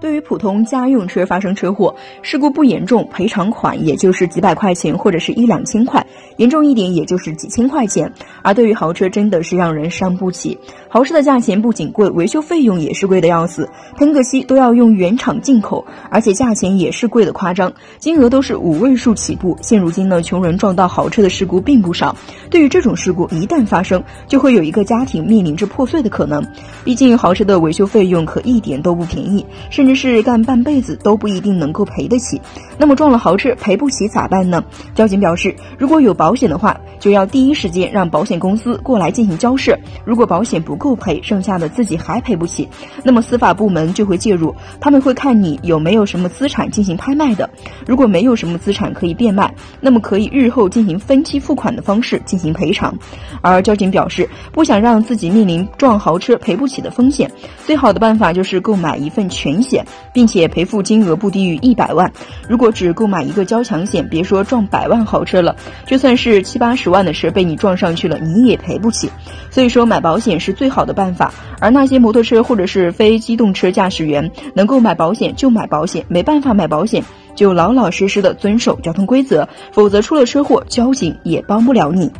对于普通家用车发生车祸事故不严重，赔偿款也就是几百块钱或者是一两千块，严重一点也就是几千块钱。而对于豪车，真的是让人伤不起。豪车的价钱不仅贵，维修费用也是贵的要死，喷个漆都要用原厂进口，而且价钱也是贵的夸张，金额都是五位数起步。现如今呢，穷人撞到豪车的事故并不少。对于这种事故一旦发生，就会有一个家庭面临着破碎的可能。毕竟豪车的维修费用可一点都不便宜，甚甚至。是干半辈子都不一定能够赔得起，那么撞了豪车赔不起咋办呢？交警表示，如果有保险的话，就要第一时间让保险公司过来进行交涉。如果保险不够赔，剩下的自己还赔不起，那么司法部门就会介入，他们会看你有没有什么资产进行拍卖的。如果没有什么资产可以变卖，那么可以日后进行分期付款的方式进行赔偿。而交警表示，不想让自己面临撞豪车赔不起的风险，最好的办法就是购买一份全险险。并且赔付金额不低于一百万。如果只购买一个交强险，别说撞百万豪车了，就算是七八十万的车被你撞上去了，你也赔不起。所以说买保险是最好的办法。而那些摩托车或者是非机动车驾驶员，能够买保险就买保险，没办法买保险就老老实实的遵守交通规则，否则出了车祸，交警也帮不了你。